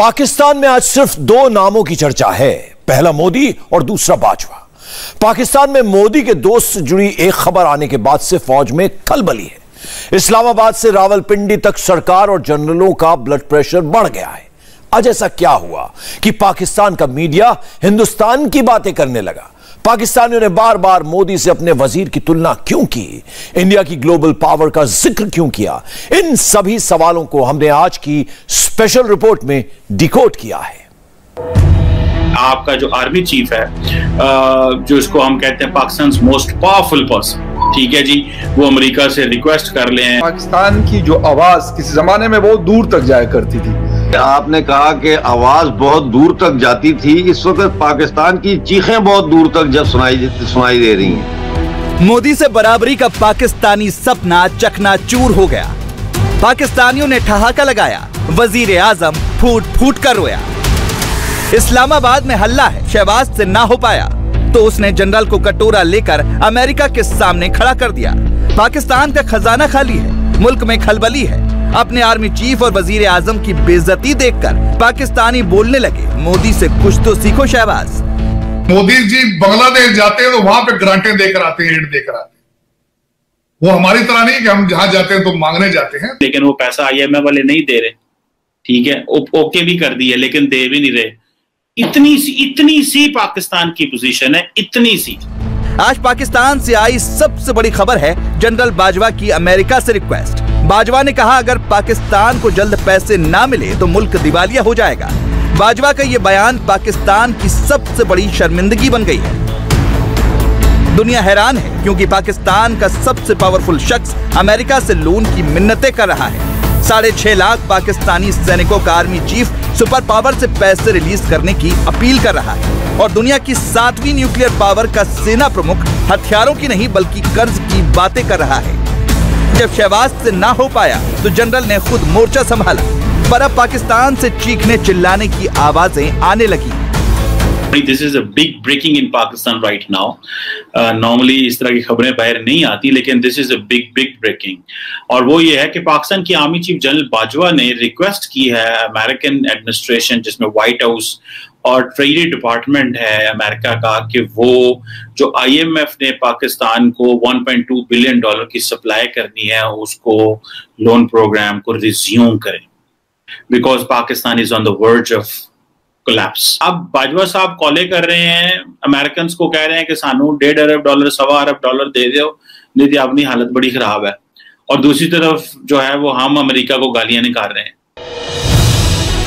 पाकिस्तान में आज सिर्फ़ दो नामों की चर्चा है, पहला मोदी और दूसरा बाजवा। पाकिस्तान में मोदी के दोस्त से जुड़ी एक खबर आने के बाद से फौज में खलबली है। इस्लामाबाद से रावलपिंडी तक सरकार और जनरलों का ब्लड प्रेशर बढ़ गया है। आज ऐसा क्या हुआ कि पाकिस्तान का मीडिया हिंदुस्तान की बातें करने लगा? पाकिस्तानियों ने बार बार मोदी से अपने वज़ीर की तुलना क्यों की? इंडिया की ग्लोबल पावर का ज़िक्र क्यों किया? इन सभी सवालों को हमने आज की स्पेशल रिपोर्ट में डिकोड किया है। आपका जो आर्मी चीफ है जो इसको हम कहते हैं पाकिस्तान मोस्ट पावरफुल पर्सन ठीक है जी? वो अमेरिका से रिक्वेस्ट कर ले पाकिस्तान की जो आवाज़ किसी जमाने में बहुत दूर तक जाया करती थी। आपने कहा कि आवाज़ बहुत दूर तक जाती थी। इस वक्त पाकिस्तान की चीखें बहुत दूर तक जब सुनाई सुनाई दे रही हैं। मोदी से बराबरी का पाकिस्तानी सपना चकना चूर हो गया। पाकिस्तानियों ने ठहाका लगाया। वज़ीर आज़म फूट फूट कर रोया। इस्लामाबाद में हल्ला है। शहबाज से ना हो पाया। तो उसने जनरल को कटोरा लेकर अमेरिका के सामने खड़ा कर दिया। पाकिस्तान का खजाना खाली है। मुल्क में खलबली है। अपने आर्मी चीफ और वज़ीर आज़म की बेजती देखकर पाकिस्तानी बोलने लगे। मोदी से कुछ तो सीखो शहबाज। मोदी जी बांग्लादेश जाते हैं तो वहाँ पे ग्रांटें देकर आते हैं एड देकर आते हैं। वो हमारी तरह नहीं कि हम जहाँ जाते हैं तो मांगने जाते हैं। लेकिन वो पैसा आईएमएफ वाले नहीं दे रहे। ठीक है ओके भी कर दिए लेकिन दे भी नहीं रहे। इतनी सी इतनी सी पाकिस्तान की पोजीशन है इतनी सी। आज पाकिस्तान से आई सबसे बड़ी खबर है जनरल बाजवा की अमेरिका से रिक्वेस्ट बाजवा ने कहा, अगर पाकिस्तान को जल्द पैसे ना मिले तो मुल्क दिवालिया हो जाएगा। बाजवा का ये बयान पाकिस्तान की सबसे बड़ी शर्मिंदगी बन गई है। दुनिया हैरान है, क्योंकि पाकिस्तान का सबसे पावरफुल शख्स अमेरिका से लोन की मिन्नतें कर रहा है। साढ़े छह लाख पाकिस्तानी सैनिकों का आर्मी चीफ सुपर पावर से पैसे रिलीज़ करने की अपील कर रहा है। और दुनिया की सातवीं न्यूक्लियर पावर का सेना प्रमुख हथियारों की नहीं, बल्कि कर्ज की बातें कर रहा है। जब शहबाज से ना हो पाया तो जनरल ने खुद मोर्चा संभाला। पर अब पाकिस्तान से चीखने चिल्लाने की आवाज़ें आने लगी। This is a big breaking in Pakistan right now normally इस तरह की खबरें बाहर नहीं आती, लेकिन this is a big big breaking और वो ये है कि पाकिस्तान की आर्मी चीफ जनरल बाजवा ने रिक्वेस्ट की है अमेरिकन एडमिनिस्ट्रेशन जिसमें व्हाइट हाउस और ट्रेजरी डिपार्टमेंट है अमेरिका का कि वो जो आईएमएफ ने पाकिस्तान को 1.2 बिलियन डॉलर की सप्लाई करनी है, उसको लोन प्रोग्राम को रिज्यूम करें। Because Pakistan is on the verge of collapse अब बाजवा साहब कॉले कर रहे हैं अमेरिकन को कह रहे हैं कि सानू डेढ़ अरब डॉलर सवा अरब डॉलर दे दो नहीं तो अपनी हालत बड़ी खराब है। और दूसरी तरफ़ जो है, वो हम अमेरिका को गालियाँ निकाल रहे हैं।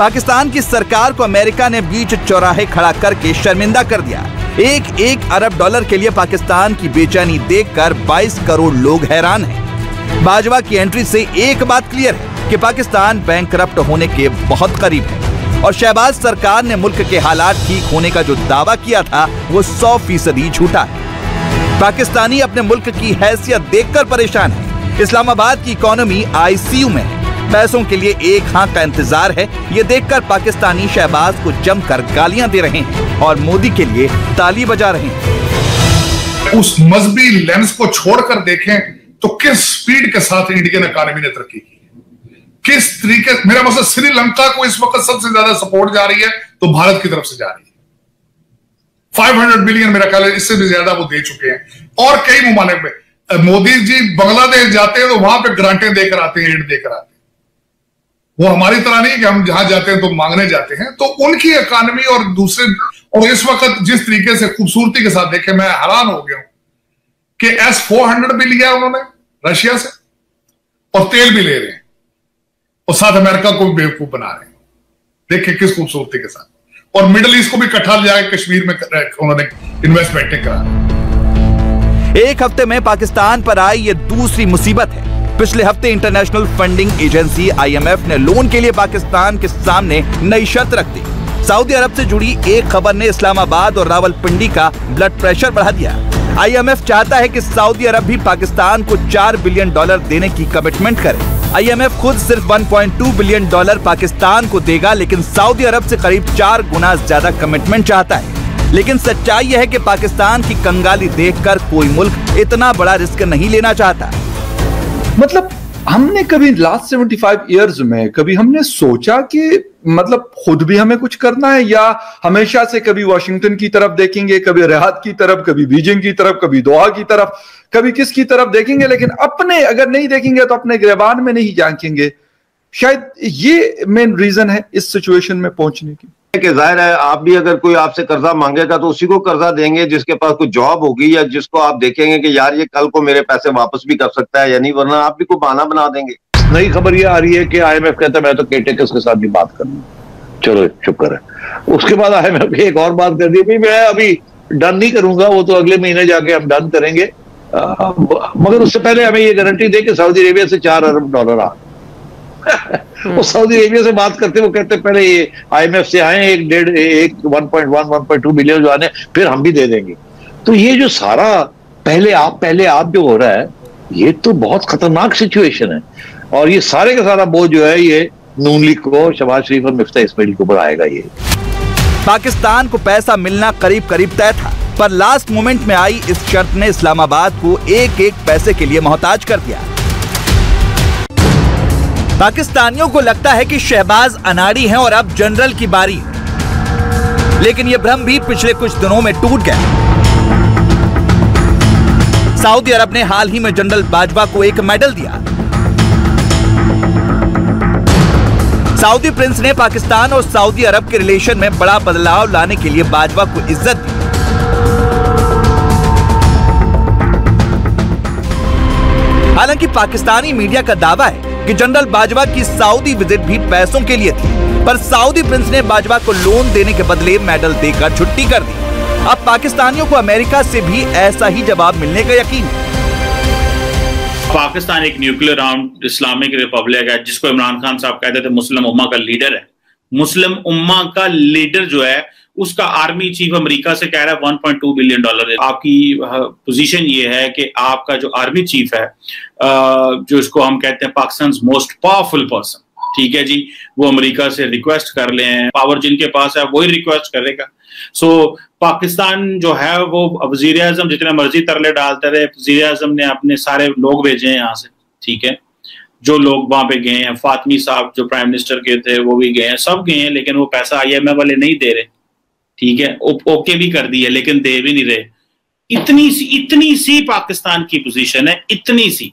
पाकिस्तान की सरकार को अमेरिका ने बीच चौराहे खड़ा करके शर्मिंदा कर दिया। एक एक अरब डॉलर के लिए पाकिस्तान की बेचैनी देखकर 22 करोड़ लोग हैरान हैं। बाजवा की एंट्री से एक बात क्लियर है कि पाकिस्तान बैंक होने के बहुत करीब है और शहबाज सरकार ने मुल्क के हालात ठीक होने का जो दावा किया था, वो सौ फ़ीसदी झूठा है। पाकिस्तानी अपने मुल्क की हैसियत देखकर परेशान है। इस्लामाबाद की इकोनॉमी आईसीयू में है। पैसों के लिए एक हाथ का इंतज़ार है। ये देखकर पाकिस्तानी शहबाज को जमकर गालियाँ दे रहे हैं और मोदी के लिए ताली बजा रहे हैं। उस मजहबी लेंस को छोड़कर देखें तो किस स्पीड के साथ इंडियन इकोनॉमी ने तरक्की की किस तरीके, मेरा मतलब श्रीलंका को इस वक्त सबसे ज़्यादा सपोर्ट जा रही है तो भारत की तरफ़ से जा रही है। 500 बिलियन मेरा ख्याल है, इससे भी ज़्यादा वो दे चुके हैं। और कई ममालिक में, मोदी जी बांग्लादेश जाते हैं तो वहाँ पे ग्रांटें देकर आते हैं एड देकर आते हैं। वो हमारी तरह नहीं कि हम जहाँ जाते हैं तो मांगने जाते हैं। तो उनकी इकानमी और दूसरे और इस वक्त जिस तरीके से खूबसूरती के साथ देखे, मैं हैरान हो गया हूँ कि एस फोर हंड्रेड भी लिया उन्होंने रशिया से और तेल भी ले रहे हैं और साथ अमेरिका को भी बेवकूफ़ बना रहे हैं। देखिए किस खूबसूरती के साथ। और मिडल ईस्ट को भी कट्ठा जाए, कश्मीर में उन्होंने इन्वेस्टमेंट करा। एक हफ़्ते में पाकिस्तान पर आई ये दूसरी मुसीबत है। पिछले हफ़्ते इंटरनेशनल फंडिंग एजेंसी आईएमएफ ने लोन के लिए पाकिस्तान के सामने नई शर्त रख दी। सऊदी अरब से जुड़ी एक खबर ने इस्लामाबाद और रावलपिंडी का ब्लड प्रेशर बढ़ा दिया। आईएमएफ चाहता है कि सऊदी अरब भी पाकिस्तान को 4 बिलियन डॉलर देने की कमिटमेंट करे। आईएमएफ खुद सिर्फ़ 1.2 बिलियन डॉलर पाकिस्तान को देगा, लेकिन सऊदी अरब से करीब चार गुना ज़्यादा कमिटमेंट चाहता है। लेकिन सच्चाई यह है कि पाकिस्तान की कंगाली देखकर कोई मुल्क इतना बड़ा रिस्क नहीं लेना चाहता। मतलब हमने कभी लास्ट सेवेंटी फाइव ईयर्स में कभी हमने सोचा कि मतलब खुद भी हमें कुछ करना है या हमेशा से कभी वॉशिंगटन की तरफ़ देखेंगे, कभी रियाद की तरफ़, कभी बीजिंग की तरफ़, कभी दोहा की तरफ़, कभी किसकी तरफ़ देखेंगे, लेकिन अपने अगर नहीं देखेंगे तो अपने गिरबान में नहीं झांकेंगे शायद ये मेन रीजन है इस सिचुएशन में पहुँचने की। कि ज़ाहिर है, आप भी अगर कोई आपसे कर्जा मांगेगा तो उसी को कर्जा देंगे जिसके पास कोई जॉब होगी या जिसको आप देखेंगे कि यार ये कल को मेरे पैसे वापस भी कर सकता है या नहीं, वरना आप भी कोई बहाना बना देंगे। नई खबर ये आ रही है कि आईएमएफ कहता है, मैं तो केटेकर्स के साथ भी बात करना चलो शुक्र है उसके बाद आईएमएफ एक और बात कर दी मैं अभी डन नहीं करूँगा, वो तो अगले महीने जाके हम डन करेंगे। मगर उससे पहले हमें ये गारंटी दे कि सऊदी अरेबिया से चार अरब डॉलर आ। वो सऊदी अरेबिया से बात करते वो कहते पहले ये आईएमएफ से आए एक डेढ़ एक one point one one point two billion जो आने फिर हम भी दे देंगे। तो ये जो सारा पहले आप पहले आप जो हो रहा है ये तो बहुत खतरनाक सिचुएशन है। और ये सारे का सारा बोझ जो है ये नून लीग को शबाज शरीफ और मिफ्ता इसमाइल के ऊपर आएगा ये। पाकिस्तान को पैसा मिलना करीब करीब तय था पर लास्ट मोमेंट में आई इस शर्त ने इस्लामाबाद को एक एक पैसे के लिए मोहताज कर दिया। पाकिस्तानियों को लगता है कि शहबाज अनाड़ी हैं और अब जनरल की बारी। लेकिन यह भ्रम भी पिछले कुछ दिनों में टूट गया। सऊदी अरब ने हाल ही में जनरल बाजवा को एक मेडल दिया। सऊदी प्रिंस ने पाकिस्तान और सऊदी अरब के रिलेशन में बड़ा बदलाव लाने के लिए बाजवा को इज़्ज़त दी। हालाँकि पाकिस्तानी मीडिया का दावा है कि जनरल बाजवा की सऊदी विज़िट भी पैसों के लिए थी, पर सऊदी प्रिंस ने बाजवा को लोन देने के बदले मेडल देकर छुट्टी कर दी। अब पाकिस्तानियों को अमेरिका से भी ऐसा ही जवाब मिलने का यकीन। है पाकिस्तान एक न्यूक्लियर आर्म इस्लामिक रिपब्लिक है, जिसको इमरान खान साहब कहते थे मुस्लिम उम्मा का लीडर है। मुस्लिम उम्मा का लीडर जो है उसका आर्मी चीफ अमेरिका से कह रहा है 1.2 बिलियन डॉलर आपकी पोजीशन ये है कि आपका जो आर्मी चीफ है जो इसको हम कहते हैं पाकिस्तान मोस्ट पावरफुल पर्सन ठीक है जी? वो अमेरिका से रिक्वेस्ट कर ले पावर जिनके पास है वही रिक्वेस्ट करेगा। सो so, पाकिस्तान जो है वो वज़ीर अजम जितने मर्ज़ी तरले डालते रहे वज़ीर अजम ने अपने सारे लोग भेजे हैं यहाँ से ठीक है? जो लोग वहाँ पे गए हैं फातमी साहब जो प्राइम मिनिस्टर के थे वो भी गए हैं सब गए हैं लेकिन वो पैसा आई एम वाले नहीं दे रहे। ठीक है? ओके भी कर दिए लेकिन दे भी नहीं रहे। इतनी सी इतनी सी पाकिस्तान की पोजीशन है, इतनी सी,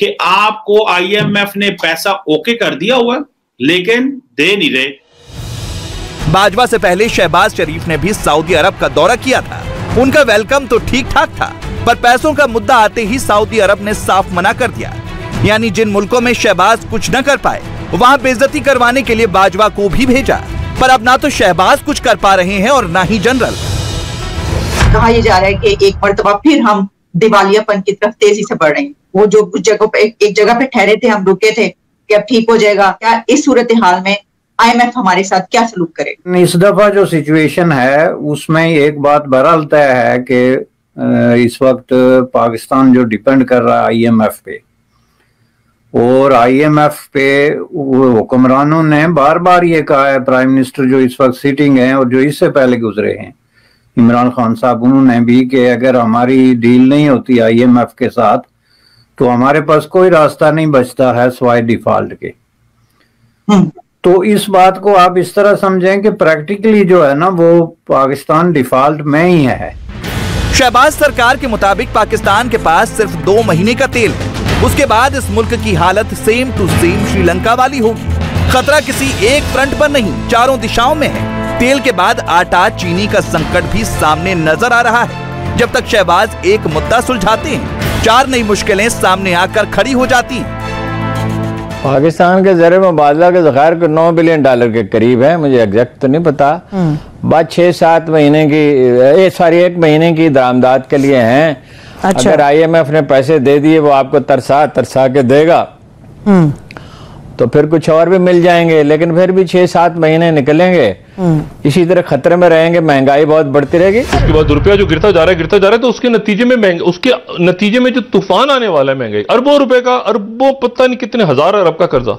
कि आपको आईएमएफ ने पैसा ओके कर दिया हुआ, लेकिन दे नहीं रहे। बाजवा से पहले शहबाज शरीफ ने भी सऊदी अरब का दौरा किया था। उनका वेलकम तो ठीक ठाक था, पर पैसों का मुद्दा आते ही सऊदी अरब ने साफ़ मना कर दिया। यानी जिन मुल्कों में शहबाज कुछ न कर पाए, वहाँ बेजती करवाने के लिए बाजवा को भी भेजा। पर अब ना तो शहबाज कुछ कर पा रहे हैं और ना ही जनरल। कहा यह जा रहा है कि एक मरतबा फिर हम दिवालियापन की तरफ़ तेज़ी से बढ़ रहे हैं। वो जो उस जगह पे एक जगह पे ठहरे थे हम रुके थे कि अब ठीक हो जाएगा? क्या इस सूरत हाल में आईएमएफ हमारे साथ क्या सलूक करे? इस दफ़ा जो सिचुएशन है उसमें एक बात बहरहाल तय है कि इस वक्त पाकिस्तान जो डिपेंड कर रहा है आईएमएफ पे और आईएमएफ पे हुक्मरानों ने बार बार ये कहा है प्राइम मिनिस्टर जो इस वक्त सिटिंग है और जो इससे पहले गुजरे हैं इमरान खान साहब उन्होंने भी कि अगर हमारी डील नहीं होती आईएमएफ के साथ तो हमारे पास कोई रास्ता नहीं बचता है स्वाय डिफ़ॉल्ट के हम्म। तो इस बात को आप इस तरह समझें कि प्रैक्टिकली जो है ना वो पाकिस्तान डिफ़ॉल्ट में ही है शहबाज सरकार के मुताबिक पाकिस्तान के पास सिर्फ़ दो महीने का तेल है उसके बाद इस मुल्क की हालत सेम टू सेम श्रीलंका वाली होगी। खतरा किसी एक फ्रंट पर नहीं चारों दिशाओं में है। तेल के बाद आटा चीनी का संकट भी सामने नज़र आ रहा है। जब तक शहबाज एक मुद्दा सुलझाते हैं चार नई मुश्किलें सामने आकर खड़ी हो जाती हैं। पाकिस्तान के जर मुबादला के जखायर को नौ बिलियन डॉलर के करीब है मुझे एग्जैक्ट तो नहीं पता। हम्म। बात छह सात महीने की सॉरी एक महीने की दरामदाद के लिए हैं। अच्छा। अगर आईएमएफ ने पैसे दे दिए वो आपको तरसा तरसा के देगा। हम्म। तो फिर कुछ और भी मिल जाएँगे लेकिन फिर भी छह सात महीने निकलेंगे। हम्म। इसी तरह खतरे में रहेंगे महँगाई बहुत बढ़ती रहेगी। उसके बाद रुपया जो गिरता जा रहा है गिरता जा रहा है तो उसके नतीजे में महँगे उसके नतीजे में जो तूफ़ान आने वाला है महँगाई अरबों रुपए का अरबों पता नहीं कितने हज़ार अरब का कर्जा।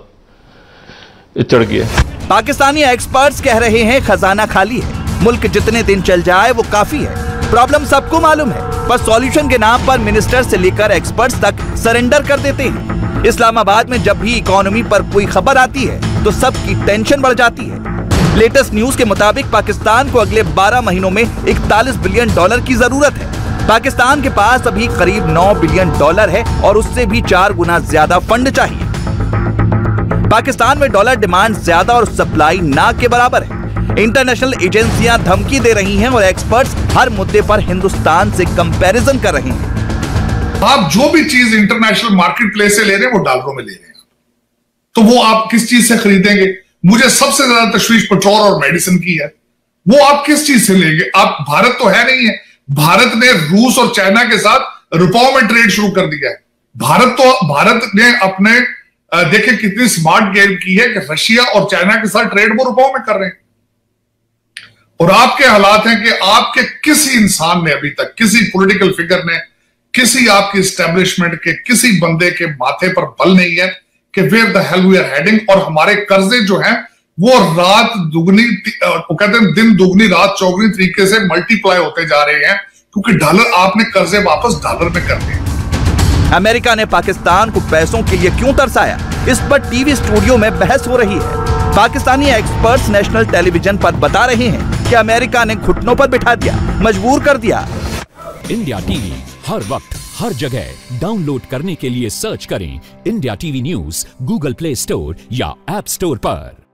चढ़ गया। पाकिस्तानी एक्सपर्ट्स कह रहे हैं खजाना खाली है। मुल्क जितने दिन चल जाए वो काफ़ी है। प्रॉब्लम सबको मालूम है। पर सॉल्यूशन के नाम पर मिनिस्टर से लेकर एक्सपर्ट्स तक सरेंडर कर देते हैं। इस्लामाबाद में जब भी इकोनॉमी पर कोई खबर आती है तो सबकी टेंशन बढ़ जाती है। लेटेस्ट न्यूज़ के मुताबिक पाकिस्तान को अगले 12 महीनों में 41 बिलियन डॉलर की ज़रूरत है। पाकिस्तान के पास अभी करीब 9 बिलियन डॉलर है और उससे भी चार गुना ज़्यादा फंड चाहिए। पाकिस्तान में डॉलर डिमांड ज़्यादा और सप्लाई ना के बराबर है। इंटरनेशनल एजेंसियाँ धमकी दे रही हैं और एक्सपर्ट्स हर मुद्दे पर हिंदुस्तान से कंपैरिजन कर रहे हैं। आप जो भी चीज़ इंटरनेशनल मार्केट प्लेस से ले रहे हैं, वो डॉलरों में ले रहे हैं। तो वो आप किस चीज़ से खरीदेंगे? मुझे सबसे ज़्यादा तशवीश पेट्रोल और मेडिसिन की है। वो आप किस चीज़ से लेंगे? आप भारत तो है नहीं है। भारत ने रूस और चाइना के साथ रुपयों में ट्रेड शुरू कर दिया है। भारत तो भारत ने अपने देखे कितनी स्मार्ट गेम की है कि रशिया और चाइना के साथ ट्रेड वो रुपयों में कर रहे हैं। और आपके हालात हैं कि आपके किसी इंसान ने अभी तक, किसी पॉलिटिकल फिगर ने, किसी आपकी स्टेब्लिशमेंट के, किसी बंदे के माथे पर बल नहीं है कि where the hell we are heading और हमारे कर्जे जो हैं, वो रात दुगनी वो कहते हैं दिन दुगनी, रात चौगनी तरीके से मल्टीप्लाई होते जा रहे हैं, क्योंकि डॉलर आपने कर्जे वापस डॉलर में कर दिए। अमेरिका ने पाकिस्तान को पैसों के लिए क्यों तरसाया? इस पर टीवी स्टूडियो में बहस हो रही है। पाकिस्तानी एक्सपर्ट्स नेशनल टेलीविज़न पर बता रहे हैं कि अमेरिका ने घुटनों पर बिठा दिया, मजबूर कर दिया। इंडिया टीवी, हर वक्त, हर जगह। डाउनलोड करने के लिए सर्च करें India TV news, Google Play Store या एप स्टोर पर।